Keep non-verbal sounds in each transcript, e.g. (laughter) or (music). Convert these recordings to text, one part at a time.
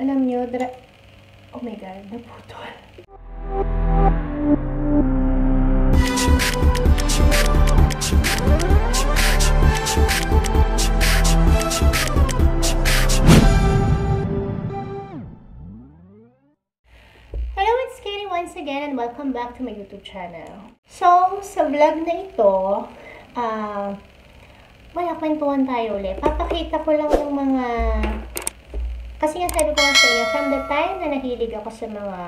Alam nyo, dra- oh my god, naputol. Hello, it's Katie once again and welcome back to my YouTube channel. So, sa vlog na ito, ah, wala, kwentuhan tayo ulit. Papakita ko lang yung mga, kasi nga sabi ko nga sa inyo, from the time na nahilig ako sa mga,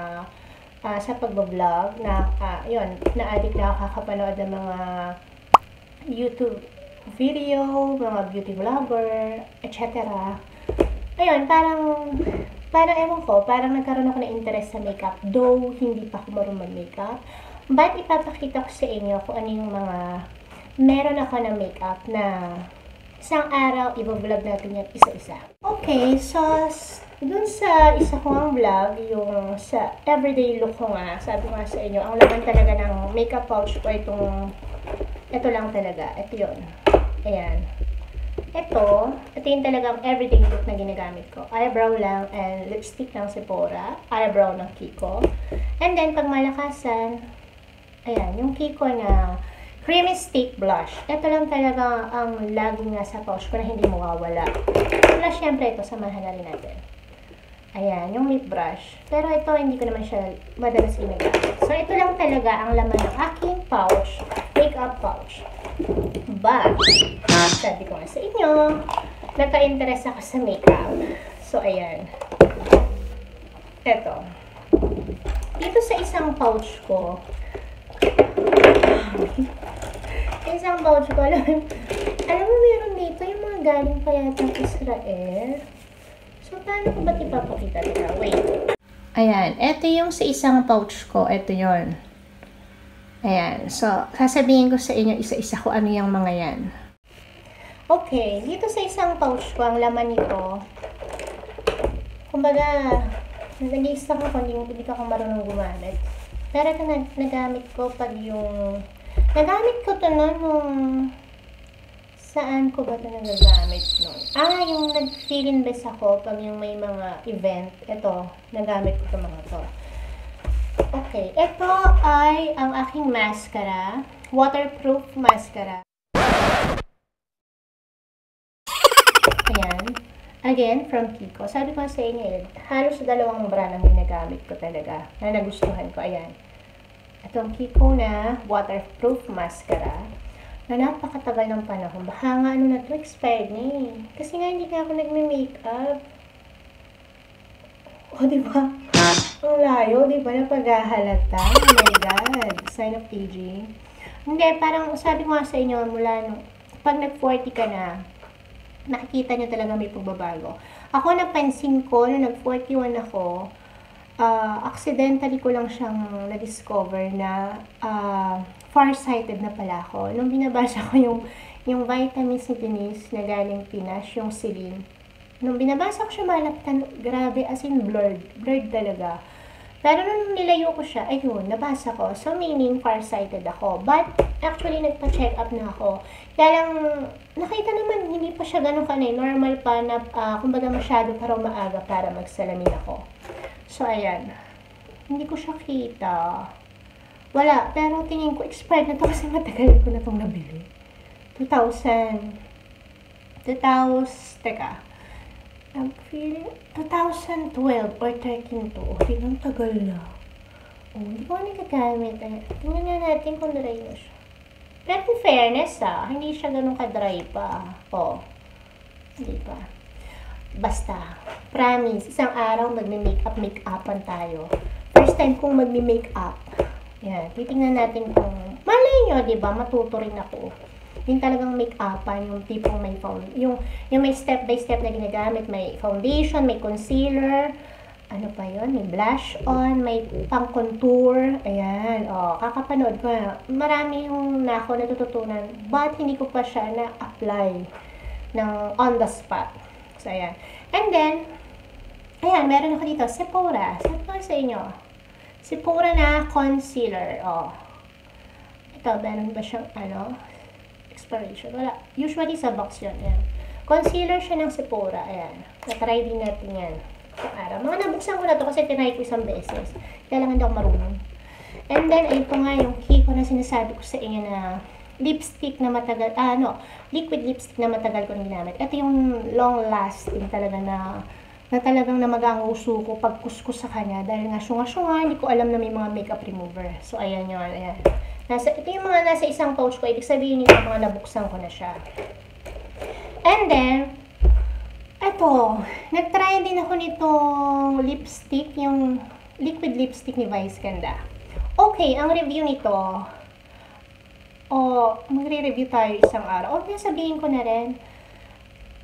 ah, sa pagbablog, na, ah, yun, na-addict na ako kakapanood ng mga YouTube video, mga beauty vlogger, etc. Ayun, parang, parang ewan ko, parang nagkaroon ako ng interest sa makeup, though hindi pa ako marunong mag-makeup. But ipapakita ko sa inyo kung ano yung mga meron ako na makeup na isang araw, i-vlog natin yan isa-isa. Okay, so, dun sa isa kong vlog, yung sa everyday look ko nga, sabi ko nga sa inyo, ang laman talaga ng makeup pouch ko itong, ito lang talaga, ito yun. Ayan. Ito, ito yung talagang everyday look na ginagamit ko. Eyebrow lang and lipstick ng Sephora. Eyebrow ng Kiko. And then, pag malakasan, ayan, yung Kiko na creamy stick blush. Ito lang talaga ang laging nasa pouch ko na hindi mawawala. Plus, syempre, ito, samahan na rin natin. Ayan, yung lip brush. Pero ito, hindi ko naman siya madalas ginagamit. So, ito lang talaga ang laman ng aking pouch, makeup pouch. But, sabi ko nga sa inyo, nagka-interest ako sa makeup. So, ayan. Ito. Dito sa isang pouch ko, isang pouch ko, alam, alam mo meron dito yung mga galing pa yata Israel. So, paano ko ba't ipapakita nila? Wait. Ayan, ito yung sa isang pouch ko. Ito yon. Ayan, so, sasabihin ko sa inyo isa-isa ko ano yung mga yan. Okay, dito sa isang pouch ko, ang laman nito, kumbaga, nag-i-stock ako, hindi, hindi ako marunong gumamit. Pero ito na, nagamit ko pag yung, nagamit ko to noon nung, saan ko ba ito nagagamit noon? Ah, yung nag-fill invest ako pag yung may mga event, ito, nagamit ko itong mga to. Okay, ito ay ang aking mascara, waterproof mascara. Ayan. Again, from Kiko. Sabi ko sa inyo, halos dalawang brand ang ginagamit ko talaga na nagustuhan ko. Ayan. Itong Kiko na waterproof mascara na napakatagal ng panahon. Baka nga ano na to, expired na eh. Kasi nga hindi nga ako nagme-makeup. O, di ba? Ang layo, di ba? Napaghahalata. Oh my God. Sign of aging. Hindi, parang sabi ko nga sa inyo mula nung, pag nag-40 ka na, nakikita nyo talaga may pagbabago. Ako napansin ko, nung nag-41 ako, ah, accidentally ko lang siyang na-discover na ah, farsighted na pala ako. Nung binabasa ko yung, yung vitamins ni Denise na galing Pinas, yung Celine, nung binabasa ko siya malaptan, grabe, as in blurred. Blurred talaga. Pero nung nilayo ko siya, ayun, nabasa ko. So, meaning, farsighted ako. But, actually, nagpa-check up na ako. Kaya lang, nakita naman, hindi pa siya ganun kanay. Normal pa na, ah, kumbaga masyado pa raw maaga para magsalamin ako. So, ayan. Hindi ko siya kita. Wala. Pero tingin ko, expired na to kasi matagal ko na itong nabili. 2000. 2000. Teka. I'm feeling 2012 or 13 to. O, tingnan tagal na. O, hindi ko na nagagamit. Eh. Tingnan nga natin kung dry na siya. Pero in fairness ah, hindi siya ganun ka-dry pa. O, hindi pa. Basta, promise, isang araw magme-makeup, make-upan tayo. First time kong magme-makeup. Yan, titingnan natin kung, malay nyo, di ba, matuto rin ako. Yung talagang make-upan, yung tipong may found, yung, yung may step by step na ginagamit, may foundation, may concealer, ano pa yon may blush on, may pang contour, ayan, oh, kakapanood ko, marami yung na ako natututunan, but hindi ko pa siya na-apply ng on the spot. So, ayan. And then, ayan, meron ako dito, Sephora. Ko sa inyo, Sephora na concealer, oh. Ito, meron ba siyang, ano, expiration? Wala. Usually sa box yun, ayan. Concealer siya ng Sephora, ayan. Natry din natin yan. Araw. Mga nabuksan ko na to kasi tinry ko isang beses. Kaya lang hindi ako marunong. And then, ito nga yung Kiko na sinasabi ko sa inyo na lipstick na matagal, ah, no, liquid lipstick na matagal ko ginamit. Ito yung long lasting talaga na na talagang namagang uso ko pag kuskus sa kanya dahil nga syunga-syunga, hindi ko alam na may mga makeup remover. So, ayan yun, ayan. Nasa, ito yung mga nasa isang pouch ko, ibig sabihin nito mga nabuksan ko na siya. And then, eto, nag-try din ako nitong lipstick, yung liquid lipstick ni Vice Ganda. Okay, ang review nito, o magre-review tayo isang araw. O sabihin ko na rin,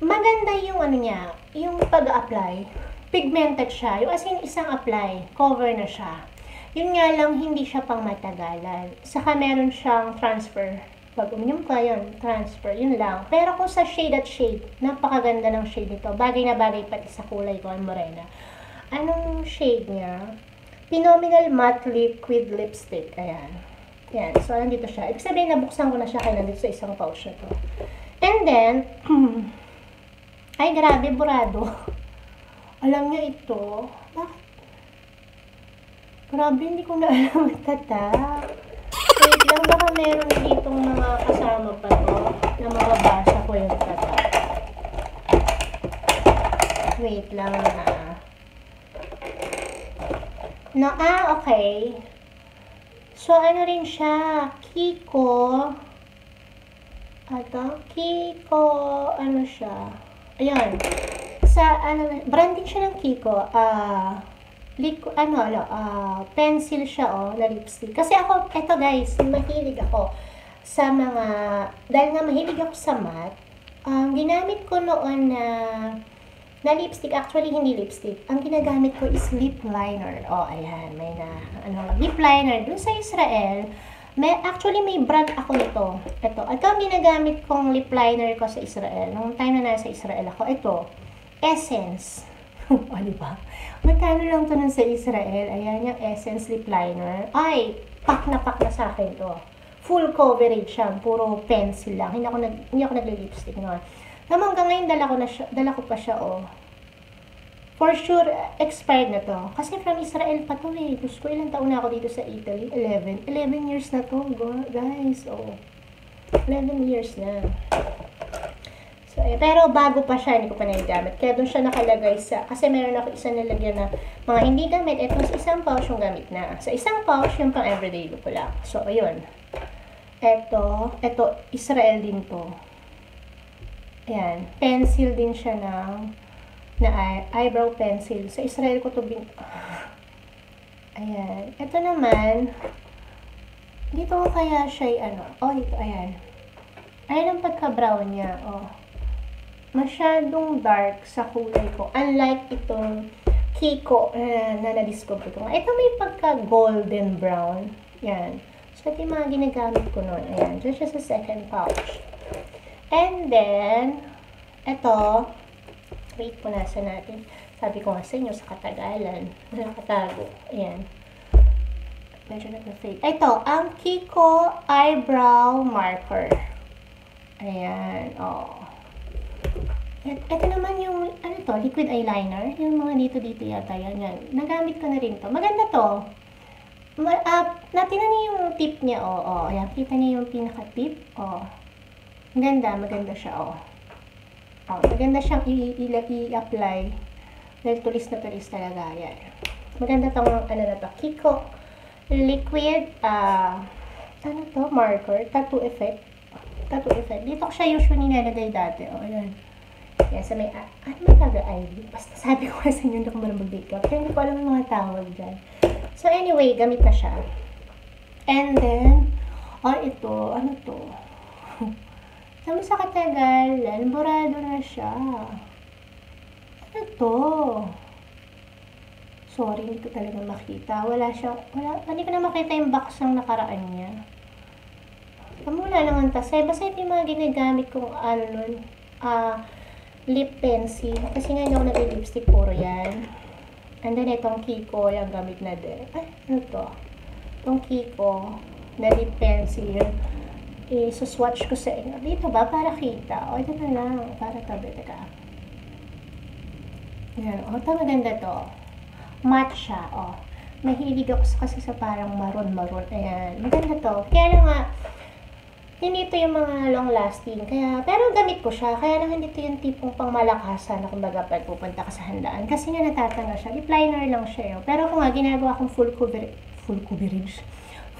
maganda yung ano niya, yung pag-apply. Pigmented siya. Yung as in, isang apply, cover na siya. Yun nga lang, hindi siya pang matagalan. Saka meron siyang transfer. Pag uminom ka yun, transfer, yun lang. Pero kung sa shade at shade, napakaganda ng shade nito. Bagay na bagay pati sa kulay ko, ang morena. Anong shade niya? Phenomenal Matte Liquid Lipstick. Ayan. Ayan. So, nandito siya. Ibig sabihin, nabuksan ko na siya kaya nandito sa isang pouch na to. And then, (clears throat) Ay, grabe, burado. (laughs) Alam niyo ito. Bakit? Grabe, hindi ko na (laughs) alam ang tatak. Wait lang, baka meron ditong mga kasama pa to na mga basa ko yung tatak. Wait lang na. No, ah, okay. So, ano rin siya? Kiko. Ito? Kiko, ano siya? Ayan. Sa, ano, branding siya ng Kiko. Ah, uh, liquid, ano, ano, uh, pencil siya, oh, na lipstick. Kasi ako, eto guys, mahilig ako sa mga, dahil nga mahilig ako sa matte, ang um, ginamit ko noon na, na lipstick, actually hindi lipstick, ang ginagamit ko is lip liner. Oh, ayan, may na, ano, lip liner. Doon sa Israel, may, actually, may brand ako nito. Ito. Ito ang ginagamit kong lip liner ko sa Israel. Nung time na nasa Israel ako. Ito. Essence. (laughs) o, diba? Magkano lang to nun sa Israel? Ayan yung Essence lip liner. Ay, pak na pak na sa akin to. Full coverage siya. Puro pencil lang. Hindi ako, nag, hindi ako nagli-lipstick noon. Naman hanggang ngayon, dala ko, na siya, dala ko pa siya, oh for sure, expired na to. Kasi from Israel pa to eh. Diyos ko, ilang taon na ako dito sa Italy? 11. 11 years na to, guys. Oh. 11 years na. So, eh, pero bago pa siya, hindi ko pa nagagamit. Kaya doon siya nakalagay sa, kasi meron ako isang nilagyan na mga hindi gamit. Ito sa isang pouch yung gamit na. Sa isang pouch, yung pang everyday ko lang. So, ayun. Ito, ito, Israel din to. Ayan. Pencil din siya ng na eye, eyebrow pencil. Sa Israel ko to bin... (sighs) Ayan. Ito naman, dito ko kaya siya, ano, oh, ito, ayan. Ayan ang pagka-brown niya, oh. Masyadong dark sa kulay ko. Unlike itong Kiko uh, na na-discover ko. Ito may pagka-golden brown. Yan. So, ito yung mga ginagamit ko noon. Ayan. Diyan sa second pouch. And then, ito, wait po nasa natin. Sabi ko nga sa inyo, sa katagalan, (laughs) nakatago. Ayan. Medyo nag-fade. Ito, ang Kiko Eyebrow Marker. Ayan, oh. Ito naman yung, ano to, liquid eyeliner. Yung mga dito-dito yata yan. yan. Nagamit ko na rin to. Maganda to. Ma uh, natinan niyo yung tip niya, oh. oh. Ayan, kita niyo yung pinaka-tip. Oh. Maganda, maganda siya, oh. Oh, maganda siyang i-apply. Dahil tulis na tulis talaga. Yan. Maganda tong ano na to. Kiko liquid uh, ano to? Marker. Tattoo effect. Tattoo effect. Dito ko siya usually nilagay dati. Oh, ayan. Yan, sa may, uh, ano may taga-ID? Basta sabi ko kasi yun, hindi ko marunong mag-makeup. Kaya hindi ko alam yung mga tawag dyan. So, anyway, gamit na siya. And then, oh, ito, ano to? Sabi sa katagalan, burado na siya. Ano to? Sorry, hindi ko talaga makita. Wala siya, wala, hindi ko na makita yung box ng nakaraan niya. Tama wala naman tas. Eh, basta ito yung mga ginagamit kong ano nun, ah, lip pencil. Kasi nga ako nag-lipstick, puro yan. And then, itong Kiko, yung gamit na din. Ay, ano to? Itong Kiko, na lip pencil i-swatch ko sa inyo. Dito ba? Para kita. O, ito na lang. Para tabi. Teka. Yan. O, ito maganda to. Matcha. O. Mahilig ako kasi sa parang maroon-maroon. Ayan. Maganda to. Kaya lang nga, hindi ito yung mga long lasting. Kaya, pero gamit ko siya. Kaya lang hindi ito yung tipong pang malakasan na kumbaga pag pupunta ka sa handaan. Kasi nga natatanga siya. Lip liner lang siya yun. Pero kung nga ginagawa kong full coverage, full coverage,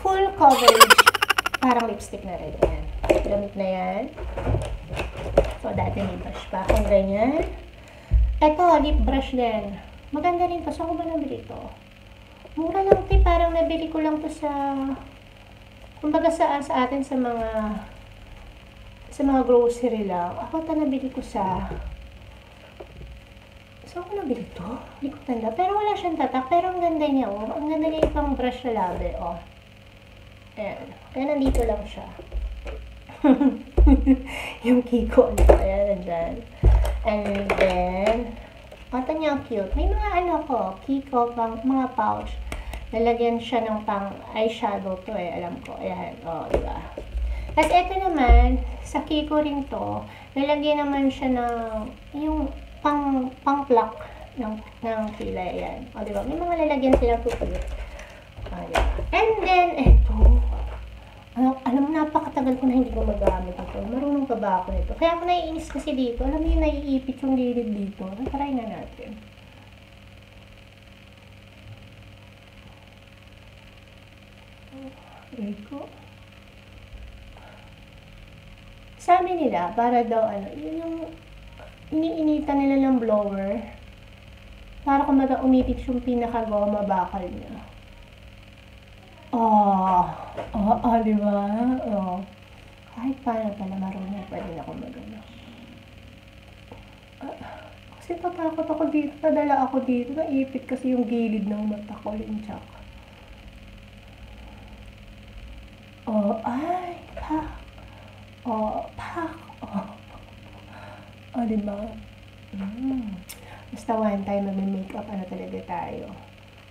full coverage, parang lipstick na rin. Ayan. Gamit na yan. So, dati may brush pa akong ganyan. Ito, lip brush din. Maganda rin to. Saan ko ba nabili to? Mura lang ito. Parang nabili ko lang to sa... Kumbaga sa, sa atin sa mga... Sa mga grocery lang. Ako ito nabili ko sa... Saan ko nabili to? Hindi ko tanda. Pero wala siyang tatak. Pero ang ganda niya, oh. Ang ganda niya ipang brush na labi, oh. Ayan. Kaya nandito lang siya. (laughs) yung Kiko. Ayan, nandyan. And then, ito niya cute. May mga ano ko, Kiko, pang, mga pouch. Nalagyan siya ng pang eyeshadow to eh, alam ko. Ayan, o, oh, diba? Tapos ito naman, sa Kiko rin to, nalagyan naman siya ng, yung pang, pang pluck ng, ng kilay. Ayan. O, diba? May mga lalagyan silang. O, diba? And then, ito, alam, alam mo, napakatagal ko na hindi ko magamit ito. Marunong pa ba ako nito? Kaya ako naiinis kasi dito. Alam mo yung naiipit yung gilid dito. Try na natin. Oh, ko. Sabi nila, para daw ano, yun yung iniinitan nila ng blower. Para kumaga umipit yung pinaka-goma bakal niya. Oh, oh, oh, di ba? Oh. Kahit paano pala marunong din ako magano. Ah, kasi tatakot ako dito, nadala ako dito, naipit kasi yung gilid ng mata ko, linchak. Oh, ay, pak. Oh, pak. Oh, oh di ba? Mm. Basta one time mag-makeup, ano talaga tayo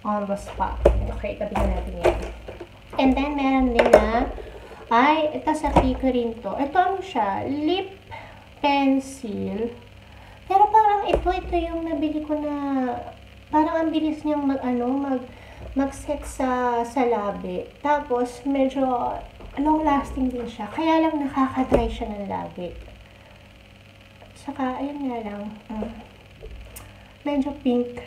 on the spot. Okay, tabi natin yan. And then, meron din na, ay, ito sa Kiko rin to. Ito ano siya, lip pencil. Pero parang ito, ito yung nabili ko na, parang ang bilis niyang mag, ano, mag, mag-set sa, sa labi. Tapos, medyo long lasting din siya. Kaya lang nakaka-dry siya ng labi. Saka, ayun nga lang, um, medyo pink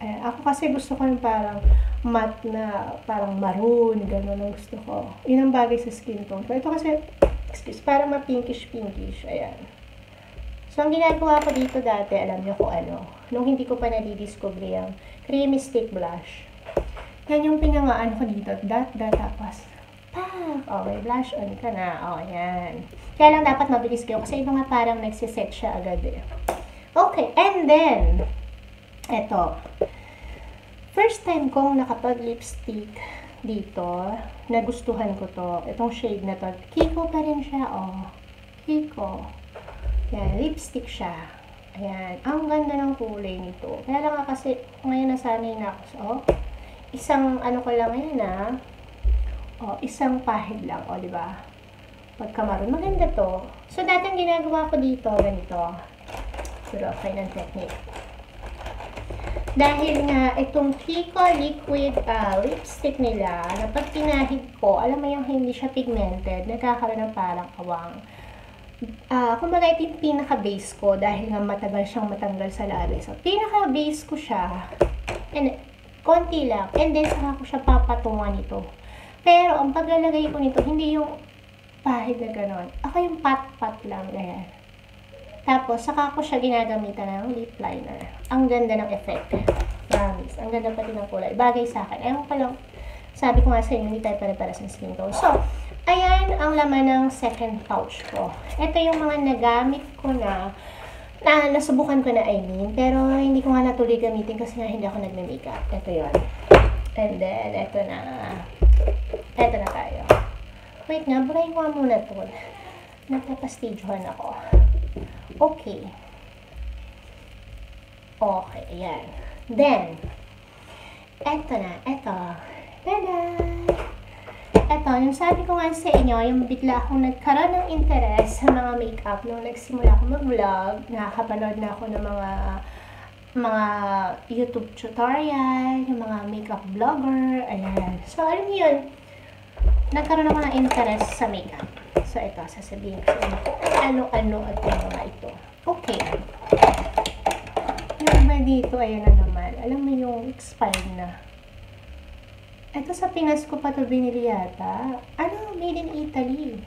eh, ako kasi gusto ko yung parang matte na parang maroon, gano'n ang gusto ko. Yun ang bagay sa skin tone. Pero ito kasi, excuse, parang ma-pinkish-pinkish. Ayan. So, ang ginagawa ko dito dati, alam niyo kung ano, nung hindi ko pa nadidiscover yung creamy stick blush. Yan yung pinangaan ko dito. Dot, dot, tapos, pak! Okay, blush on ka na. O, oh, yan. Kaya lang dapat mabilis kayo kasi ito nga parang nagsiset siya agad eh. Okay, and then, eto, first time kong nakapag-lipstick dito, nagustuhan ko to. Itong shade na to. Kiko pa rin siya, oh. Kiko. Yan, lipstick siya. Ayan. Ang ganda ng kulay nito. Kaya lang kasi, ngayon nasanay na ako. So, oh, isang, ano ko lang yan, ah. Oh, isang pahid lang, oh, di ba? Pagkamaroon. Maganda to. So, dati ang ginagawa ko dito, ganito. Pero okay ng technique. Dahil nga, itong Kiko Liquid uh, lipstick nila, na pag tinahid ko, alam mo yung hindi siya pigmented, nagkakaroon ng parang kawang. Uh, kumbaga ito yung pinaka-base ko dahil nga matagal siyang matanggal sa labi. So, pinaka-base ko siya, and konti lang, and then saka ko siya papatungan nito. Pero, ang paglalagay ko nito, hindi yung pahid na ganon. Ako yung pat-pat lang, ganyan. Tapos, saka ko siya ginagamitan ng lip liner. Ang ganda ng effect. Promise. Ang ganda pati ng kulay. Bagay sa akin. Ewan ko lang. Sabi ko nga sa inyo, hindi tayo pare-para sa skin tone. So, ayan ang laman ng second pouch ko. Ito yung mga nagamit ko na na nasubukan ko na I mean, pero hindi ko nga natuloy gamitin kasi nga hindi ako nagme-makeup. Ito yon And then, ito na. Ito na tayo. Wait nga, buray ko muna to. Nagpapastagehan ako. Okay. Okay, ayan. Then, eto na, eto. Tada! Eto, yung sabi ko nga sa inyo, yung bigla akong nagkaroon ng interest sa mga makeup nung nagsimula ako mag-vlog, nakakapanood na ako ng mga mga YouTube tutorial, yung mga makeup vlogger, ayan. So, alam niyo yun, nagkaroon ako ng interest sa makeup. So, ito, sasabihin ko sa inyo ano-ano at yung ito. Okay. Yung iba dito, ayan na naman. Alam mo yung expired na. Ito sa Pinas ko pa ito binili yata. Ano, made in Italy.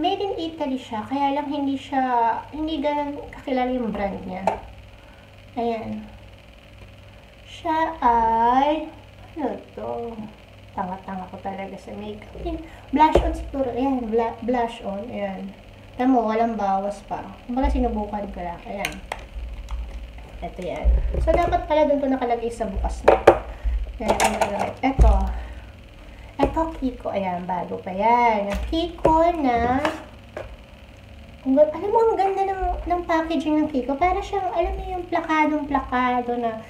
Made in Italy siya, kaya lang hindi siya, hindi ganun kakilala yung brand niya. Ayan. Siya ay, ano to? Tanga-tanga ko talaga sa makeup. Blush on siguro. Ayan, bla- blush on. Ayan. Tama mo, walang bawas pa. Kumbaga sinubukan ko lang. Ayan. Ito yan. So, dapat pala doon ko nakalagay sa bukas na. Ayan. Ito. Ito, Kiko. Ayan, bago pa yan. Kiko na ang alam mo, ang ganda ng, ng packaging ng Kiko. Para siyang, alam mo yung plakadong-plakado na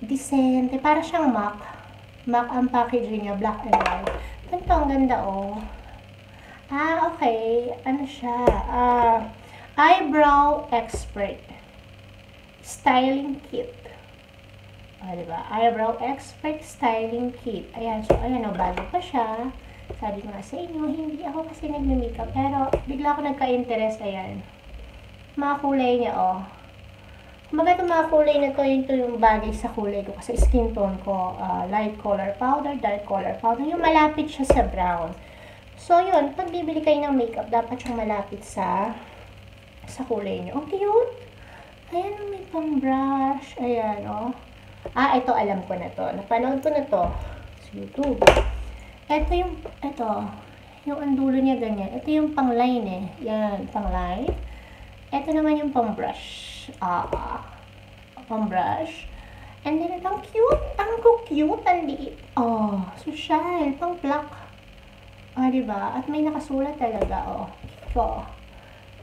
decente. Para siyang MAC. MAC ang packaging niya, black and white. Ganito, ang ganda, oh. Ah, okay. Ano siya? Ah, eyebrow expert. Styling kit. Ah, diba? Eyebrow expert styling kit. Ayan, so, ayan, oh, bago pa siya. Sabi ko nga sa inyo, hindi ako kasi nagme-makeup. Pero, bigla ako nagka-interest. Ayan. Mga kulay niya, oh. Itong mga kulay na to, yun to yung bagay sa kulay ko. Kasi skin tone ko, ah, light color powder, dark color powder. Yung malapit siya sa brown. So, yun. Pag bibili kayo ng makeup, dapat yung malapit sa sa kulay niyo. Ang cute! Ayan, may pang brush. Ayan, oh. Ah, ito, alam ko na to. Napanood ko na to sa YouTube. Ito yung, ito, yung andulo niya ganyan. Ito yung pang line eh. Yan, pang line. Ito naman yung pang brush. Ah, pang brush. And then, ang cute. Ang cute, ang liit. Oh, social. Pang black. Ah, diba? At may nakasulat talaga, oh. So,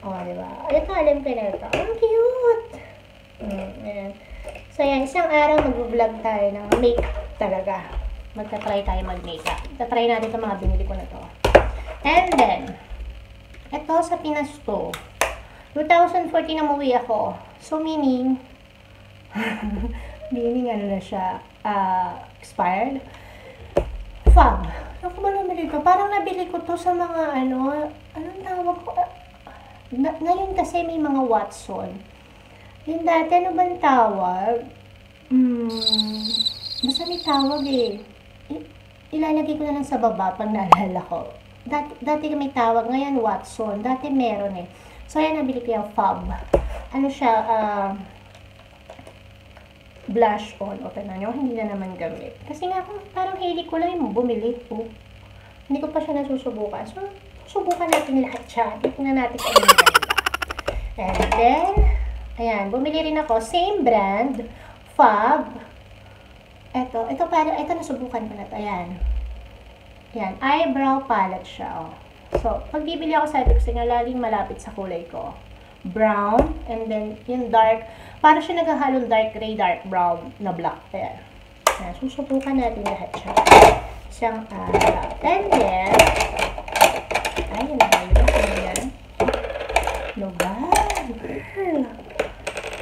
oh, diba? Ito, alam ko na ito. Ang cute! Mm, ayan. So, yan. Isang araw mag-vlog tayo ng makeup talaga. Magta-try tayo mag-makeup. Magta-try natin itong mga binili ko na to. And then, ito sa Pinas to. 2014 umuwi ako. So, meaning, (laughs) meaning ano na siya, ah, expired. Fab. Ako ba naman dito? Parang nabili ko to sa mga ano, anong tawag ko? Na, ngayon kasi may mga Watson. Yung dati, ano bang tawag? Hmm, basta may tawag eh. I- ilalagay ko na lang sa baba pag naalala ko. Dati, dati may tawag, ngayon Watson. Dati meron eh. So, yan, nabili ko yung Fab. Ano siya, ah, blush on. O, tignan nyo, hindi na naman gamit. Kasi nga, parang hilig ko lang yung bumili po. Hindi ko pa siya nasusubukan. So, subukan natin lahat siya. Tingnan natin kung ano. And then, ayan, bumili rin ako. Same brand, Fab. Ito, ito para, ito nasubukan ko na to. Ayan. Ayan, eyebrow palette siya, oh. So, pag bibili ako sa ko sa inyo, laging malapit sa kulay ko. Brown, and then yung dark, para siya naghahalong dark gray, dark brown na black. Ayan. Ayan, susubukan natin lahat siya. Siyang araw. And then, ayun na yun. Ano yan? No ba? Girl.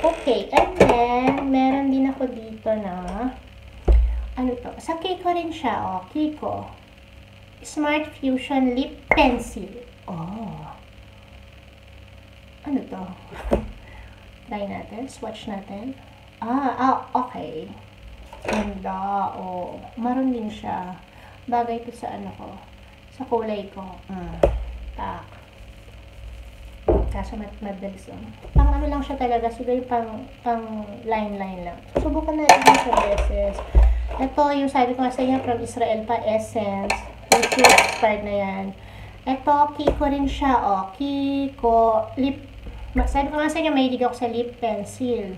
Okay, and then, meron din ako dito na, ano to? Sa Kiko rin siya, oh. Kiko. Smart Fusion Lip Pencil. Oh. Ano to? (laughs) Try natin. Swatch natin. Ah, ah, okay. Ganda. Oh. Maroon din siya. Bagay to sa ano ko. Sa kulay ko. Mm. Tak. Kaso mad madalis lang. Pang ano lang siya talaga. Siguro pang, pang line-line lang. Subukan natin yung sa beses. Ito yung sabi ko nga sa inyo from Israel pa, Essence. Yung cute expired na yan. Ito, Kiko rin siya, oh. Kiko, lip, sabi ko nga sa inyo, mahilig ako sa lip pencil.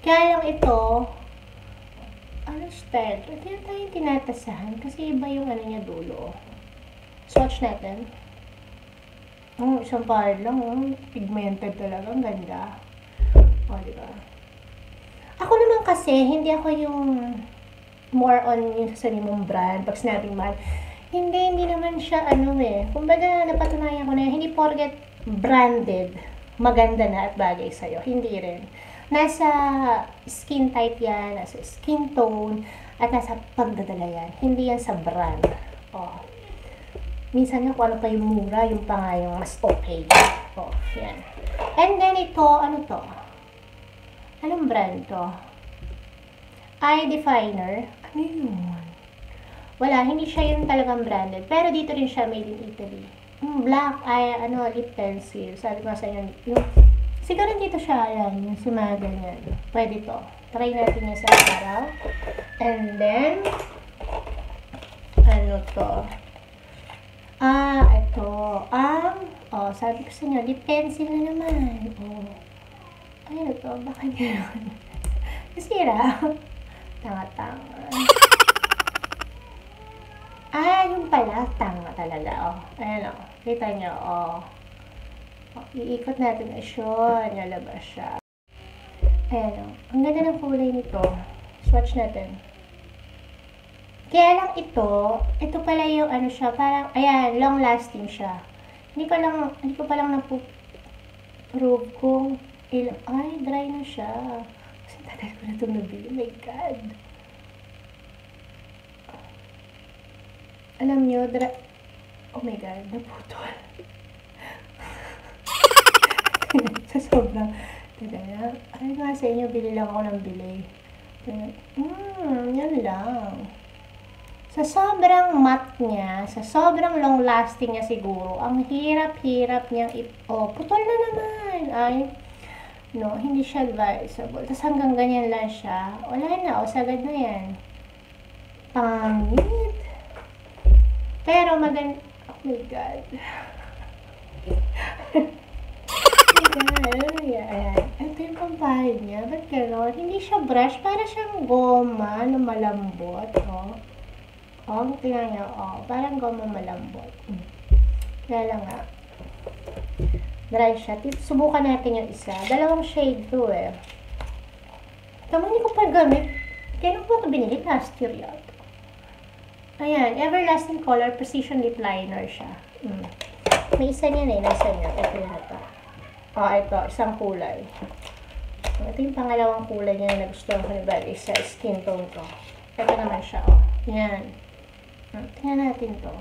Kaya lang ito, ano style? Ito yung tayo tinatasahan kasi iba yung ano niya dulo. oh. Swatch natin. Oh, isang par lang, oh. Pigmented talaga, ang ganda. Oh, di ba? Ako naman kasi, hindi ako yung more on yung sasabihin mong brand, pag sinabing mahal. Hindi, hindi naman siya ano eh. Kumbaga, napatunayan ko na yun, hindi porket branded, maganda na at bagay sa'yo. Hindi rin. Nasa skin type yan, nasa skin tone, at nasa pagdadala yan. Hindi yan sa brand. Oh. Minsan nga kung ano pa yung mura, yung pa nga mas okay. Oh, yan. And then ito, ano to? Anong brand to? Eye Definer. Ano yun? Wala, hindi siya yung talagang branded. Pero dito rin siya made in Italy. Black eye, ano, lip pencil. Sabi ko sa inyo, yung, siguro dito siya, ayan, yung sa mga ganyan. Pwede to. Try natin yung sa araw. And then, ano to? Ah, ito. Ang, oh, sabi ko sa inyo, lip pencil na naman. Oh. Ano to? Bakit gano'n? (laughs) Nasira. Tanga-tanga. Ah, yung pala, tanga talaga, oh. Ayan, oh. Kita nyo, oh. oh iikot natin na siya. Nalabas siya. Ayan, oh. Ang ganda ng kulay nito. Swatch natin. Kaya lang ito, ito pala yung ano siya, parang, ayan, long lasting siya. Hindi ko lang, hindi ko pa lang napu-prove kung ilang, ay, dry na siya. Kasi tagal ko na itong. Oh my God. Alam nyo, dry, oh my God, naputol. (laughs) sa sobrang, taga ay nga sa inyo, bili lang ako ng bili. Hmm, yan lang. Sa sobrang mat niya, sa sobrang long lasting niya siguro, ang hirap-hirap niyang ip... Oh, putol na naman. Ay, no, hindi siya advisable. Tapos hanggang ganyan lang siya. Wala na, o, sagad na yan. Pangit. Pero maganda, oh my God. oh my God, ayan. Ito yung pampahid niya. Ba't gano'n? Hindi siya brush. Para siyang goma na malambot. Oh. Oh, tingnan niyo. Oh, parang goma malambot. Hmm. Kaya lang nga. Dry siya. Subukan natin yung isa. Dalawang shade to eh. Tama, hindi ko pa gamit. Kailan ko ito binili? Last year. Ayan, Everlasting Color Precision Lip Liner siya. Mm. May isa niyan eh, nasa niya. Ito yata. Oh, ito, isang kulay. Ito yung pangalawang kulay niya na gusto ko ni Bali sa skin tone ko. Ito naman siya, oh. Yan. Hmm, tingnan natin to.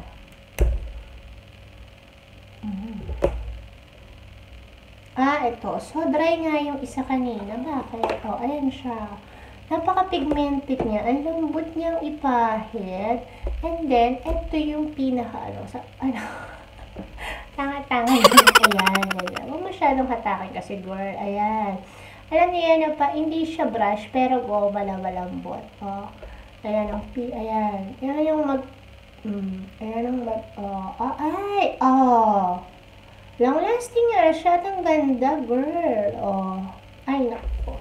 Mm. Ah, ito. So, dry nga yung isa kanina. Bakit? Oh, ayan siya. Napaka-pigmented niya. Ang lambot niyang ipahid. And then, ito yung pinaka, ano, sa, ano, (laughs) tanga-tanga yun. Ayan, ayan. Huwag masyadong hatakin kasi, girl. Ayan. Alam niyo yan pa, hindi siya brush, pero goma na malambot. Oh. Ayan, ang pi, ayan. Yan yung mag, mm, ayan ang mag, oh, oh ay, oh. Long lasting nga siya. Ang ganda, girl. Oh. Ay, naku.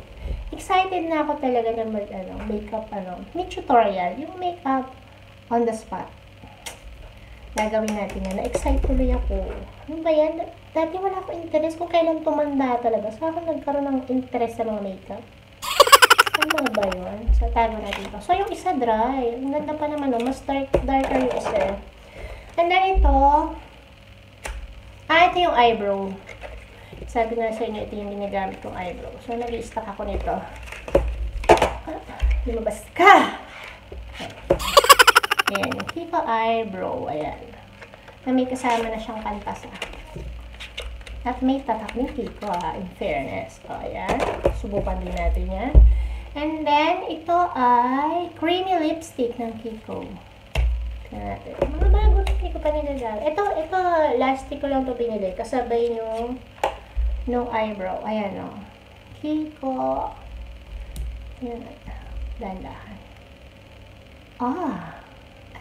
Excited na ako talaga na mag, ano, makeup, ano, may tutorial. Yung makeup, on the spot. Gagawin natin yan. Na-excite tuloy ako. Ano ba yan? Dati wala akong interest kung kailan tumanda talaga. Sa akin nagkaroon ng interest sa mga makeup. Ano ba yun? Sa tago natin ito. So, yung isa dry. Ang ganda pa naman, no? Mas dark, darker yung isa. And then ito, ah, ito yung eyebrow. Sabi nga sa inyo, ito yung ginagamit kong eyebrow. So, nag-i-stack ako nito. Ah, lumabas ka! Ayan, Kiko eyebrow. Ayan. Na may kasama na siyang kantas ah. At may tatak ni Kiko ah, in fairness. O, ayan. Subukan din natin yan. And then, ito ay creamy lipstick ng Kiko. Tingnan natin. Mga bago, hindi ko pa nilagal. Ito, ito, last ko lang to binili. Kasabay yung no eyebrow. Ayan o. Oh. Kiko. Yan. Dandahan. Ah.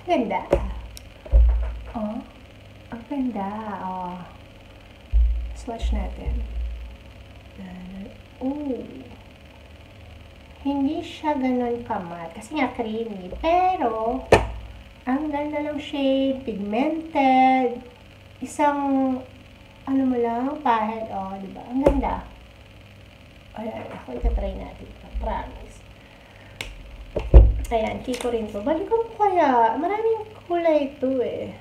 Ganda. Oh. Ang ganda. Oh. Swatch natin. Oh. Hindi siya ganun kamat. Kasi nga creamy. Pero, ang ganda ng shade. Pigmented. Isang, ano mo lang, pahid. Oh, di ba? Ang ganda. Ayan, ako itatry natin. Promise. Ayan, kiko rin to. Balikan ko kaya. Maraming kulay ito eh.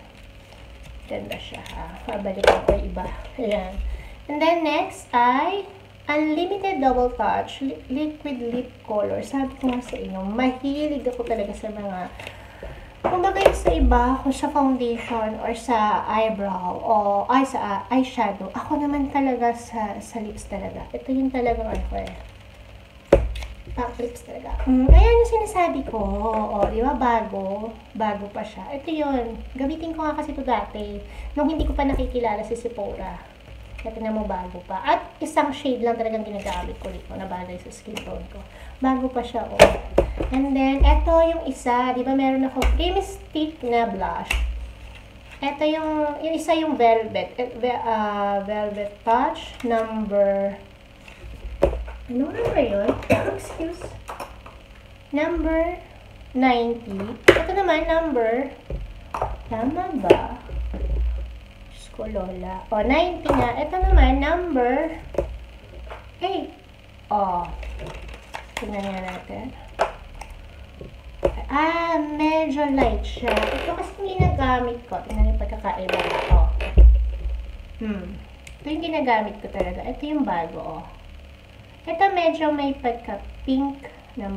Ganda siya ha. Babalikan ko iba. Ayan. And then next ay Unlimited Double Touch li- Liquid Lip Color. Sabi ko nga sa inyo, mahilig ako talaga sa mga Kumbaga sa iba, kung sa foundation or sa eyebrow o ay sa uh, eyeshadow, ako naman talaga sa sa lips talaga. Ito yung talagang ano ko eh. Lips talaga. Mm, ayan yung sinasabi ko. O, di ba bago? Bago pa siya. Ito yun. Gamitin ko nga kasi ito dati. Nung hindi ko pa nakikilala si Sephora. Kaya na mo bago pa. At isang shade lang talagang ginagamit ko dito na bagay sa skin tone ko. Bago pa siya, oh. And then, ito yung isa. Di ba meron ako cream stick na blush. Ito yung, yung isa yung velvet. Uh, velvet touch number ano number yun? Excuse. Number 90. Ito naman, number, tama ba? Diyos ko, Lola. O, 90 nga. Ito naman, number 8. O, tingnan nga natin. Ah, medyo light siya. Ito kasi ginagamit ko. Tingnan yung pagkakaiba. O. Hmm. Ito yung ginagamit ko talaga. Ito yung bago, o. Ito medyo may pagka-pink na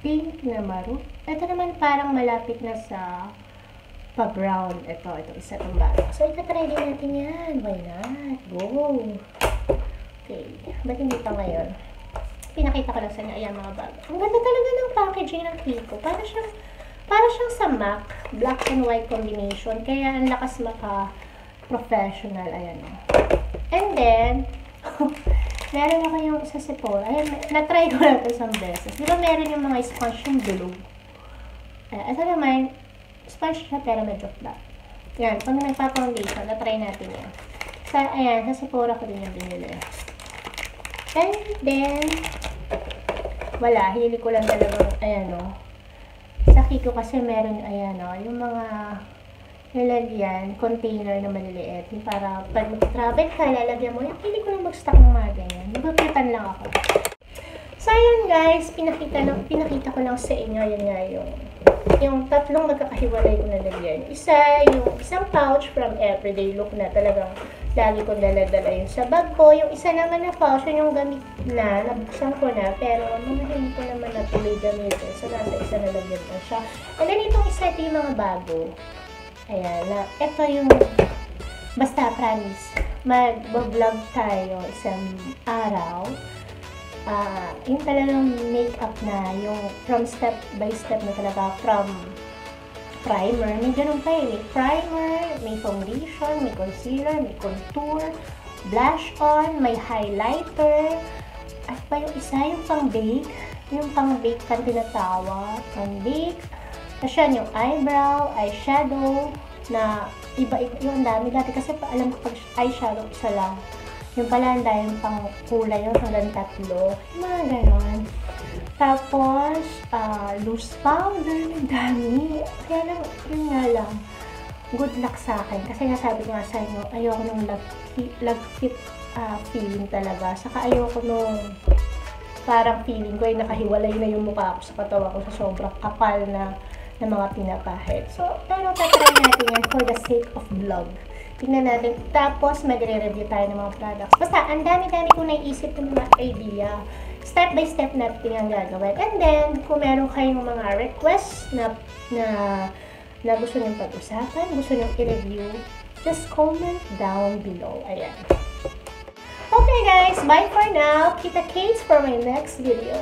pink na maroon. Ito naman parang malapit na sa pa-brown. Ito, ito isa itong bago. So, itatry din natin yan. Why not? Go! Okay. Ba't hindi pa ngayon? Pinakita ko lang sa inyo. Ayan mga bago. Ang ganda talaga ng packaging ng Kiko. Para siyang, para siyang sa MAC. Black and white combination. Kaya ang lakas maka professional. Ayan. And then, (laughs) meron ako yung sa Sephora. Ayan, na-try ko na ito isang beses. Di ba meron yung mga sponge yung blue? Uh, ito naman, sponge siya pero medyo flat. Yan, pag nagpa-foundation, na-try natin yan. Sa, ayan, sa Sephora ko din yung binili. And then, wala, hili ko lang talaga, ayan o. Sa Kiko kasi meron, ayan o, yung mga lalagyan, container na maliliit. Para pag mag-travel ka, lalagyan mo. Yung hindi ko lang mag-stock ng mga ganyan. Nagpapitan lang ako. So, ayun guys, pinakita, lang, pinakita ko lang sa inyo, yun nga yung yung tatlong magkakahiwalay ko na lagyan. Isa, yung isang pouch from everyday look na talagang lagi kong daladala yun sa bag ko. Yung isa naman na pouch, yun yung gamit na, nabuksan ko na, pero mga hindi ko naman natuloy gamitin. So, nasa isa na lagyan ko siya. And then, itong isa, ito yung mga bago. Ayan, na, ito yung, basta promise, mag-vlog tayo isang araw. Uh, yung talagang makeup na, yung from step by step na talaga, from primer, may ganun pa eh, may primer, may foundation, may concealer, may contour, blush on, may highlighter, at pa yung isa, yung pang-bake, yung pang-bake pang tinatawag, pang-bake, yan, yung eyebrow, eyeshadow, na iba, iba yung dami. Dati kasi pa, alam ko pag eyeshadow, isa lang. Yung pala, ang dahil pang kulay yun, hanggang tatlo. Mga ganon. Tapos, uh, loose powder, dami. Kaya lang, yun nga lang, good luck sa akin. Kasi nasabi ko nga sa inyo, ayoko nung lag-fit uh, feeling talaga. Saka ayoko nung parang feeling ko ay nakahiwalay na yung mukha ko sa katawan ko sa sobrang kapal na na mga pinapahid. So, pero tatry natin yan for the sake of vlog. Tingnan natin. Tapos, magre-review tayo ng mga products. Basta, ang dami-dami kong naisip ng mga idea. Step by step natin ang gagawin. And then, kung meron kayong mga requests na, na, na gusto niyong pag-usapan, gusto niyong i-review, just comment down below. Ayan. Okay guys, bye for now. Kita-kits for my next video.